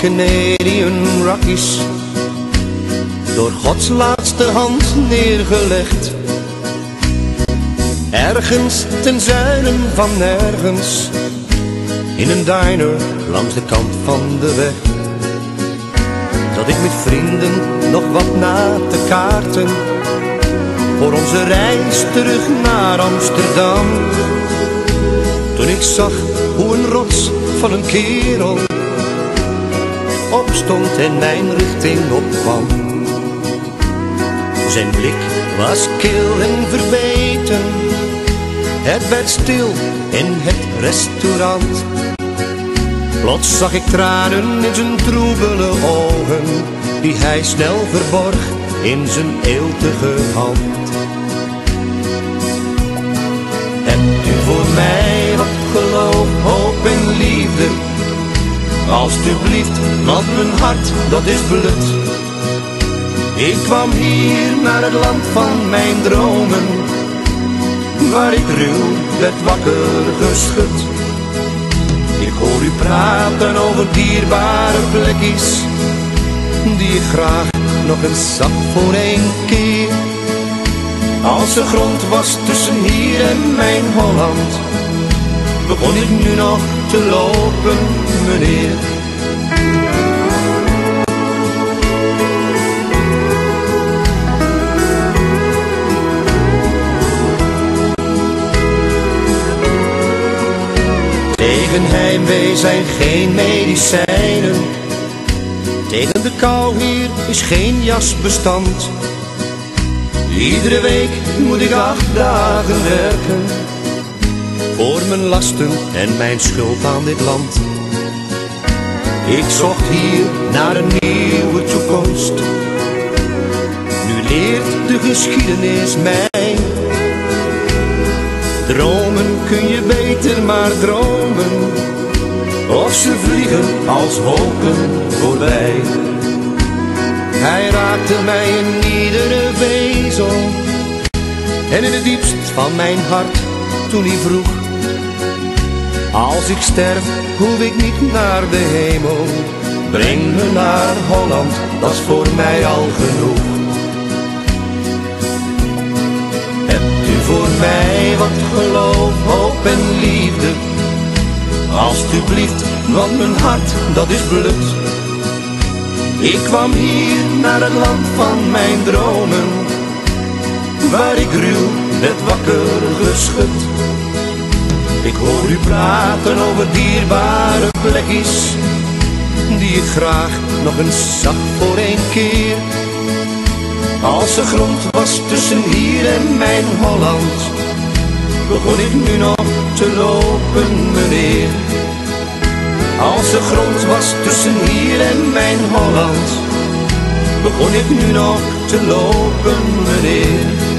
Canadian Rockies. Door Gods laatste hand neergelegd. Ergens ten zuiden van nergens. In een diner langs de kant van de weg. Dat ik met vrienden nog wat na te kaarten. Voor onze reis terug naar Amsterdam. Toen ik zag hoe een rots van een kerel opstond en mijn richting opkwam. Zijn blik was kil en verbeten. Het werd stil in het restaurant. Plots zag ik tranen in zijn troebele ogen, die hij snel verborg in zijn eeltige hand. Alsjeblieft, want mijn hart dat is blut. Ik kwam hier naar het land van mijn dromen, waar ik ruw werd wakker geschud. Ik hoor u praten over dierbare plekjes, die ik graag nog eens zag voor een keer. Als er grond was tussen hier en mijn Holland, begon ik nu nog te lopen, meneer. Tegen heimwee zijn geen medicijnen. Tegen de kou hier is geen jasbestand. Iedere week moet ik acht dagen werken. Voor mijn lasten en mijn schuld aan dit land. Ik zocht hier naar een nieuwe toekomst. Nu leert de geschiedenis mij. Dromen kun je beter maar dromen. Of ze vliegen als wolken voorbij. Hij raakte mij in iedere vezel. En in het diepst van mijn hart toen hij vroeg. Als ik sterf hoef ik niet naar de hemel. Breng me naar Holland, dat is voor mij al genoeg. Hebt u voor mij wat geloof, hoop en liefde? Alsjeblieft, want mijn hart dat is blut. Ik kwam hier naar het land van mijn dromen, waar ik ruw werd wakker geschud. Ik hoor u praten over dierbare plekjes, die ik graag nog eens zag voor een keer. Als er grond was tussen hier en mijn Holland, begon ik nu nog te lopen, meneer. Als er grond was tussen hier en mijn Holland, begon ik nu nog te lopen, meneer.